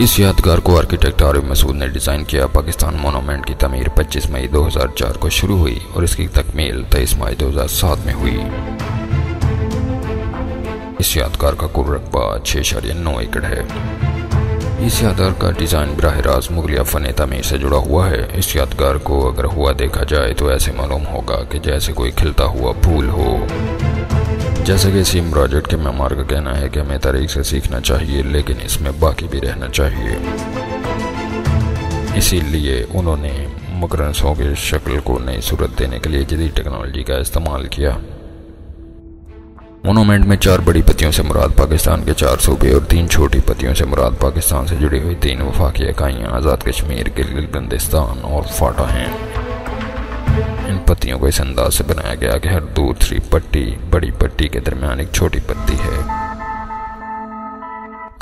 इस यादगार को आर्किटेक्ट आरिफ मसूद ने डिज़ाइन किया। पाकिस्तान मोनूमेंट की तमीर 25 मई 2004 को शुरू हुई और इसकी तकमील 23 मई 2007 में हुई। इस यादगार का कुल रकबा छः नौ एकड़ है। इस यादगार का डिज़ाइन बरह रास्त मुगलिया फ़न तमीर से जुड़ा हुआ है। इस यादगार को अगर हुआ देखा जाए तो ऐसे मालूम होगा कि जैसे कोई खिलता हुआ फूल हो। जैसे कि सिम प्रोजेक्ट के मेमार का कहना है कि हमें तारीख से सीखना चाहिए, लेकिन इसमें बाकी भी रहना चाहिए। इसीलिए उन्होंने मकरसों की शक्ल को नई सूरत देने के लिए जदीद टेक्नोलॉजी का इस्तेमाल किया। मोनोमेंट में चार बड़ी पतियों से मुराद पाकिस्तान के चार सूबे और तीन छोटी पतियों से मुराद पाकिस्तान से जुड़ी हुई तीन वफाकी इकाइयाँ आज़ाद कश्मीर, गिलगिलगंदिस्तान और फाटा हैं। इन पत्तियों को इस अंदाज से बनाया गया कि हर दो थ्री पट्टी, बड़ी पट्टी के दरमियान एक छोटी पत्ती है।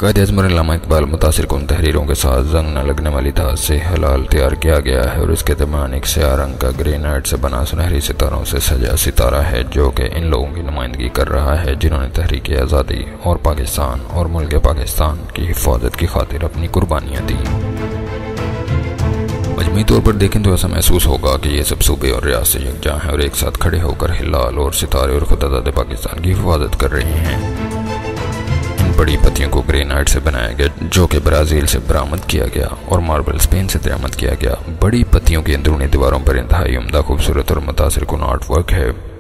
कैद अजमर लामा इकबाल मुतासर कन तहरीरों के साथ जंग न लगने वाली धात से हलाल तैयार किया गया है और इसके दरमियान एक स्या रंग का ग्रेनाइट से बना सुनहरी सितारों से सजा सितारा है, जो कि इन लोगों की नुमाइंदगी कर रहा है, जिन्होंने तहरीक आज़ादी और पाकिस्तान और मुल्क पाकिस्तान की हिफाजत की खातिर अपनी कुर्बानियाँ दी। मजमू तौर पर देखें तो ऐसा महसूस होगा कि ये सब सूबे और रियासत यकजा हैं और एक साथ खड़े होकर हिलाल और सितारे और खुदाद पाकिस्तान की हिफाजत कर रहे हैं। बड़ी पत्तियों को ग्रेनाइट से बनाया गया, जो कि ब्राज़ील से बरामद किया गया और मार्बल स्पेन से दरामद किया गया। बड़ी पत्तियों की अंदरूनी दीवारों पर इंतहाई उमदा, खूबसूरत और मुतासर कन आर्ट वर्क है।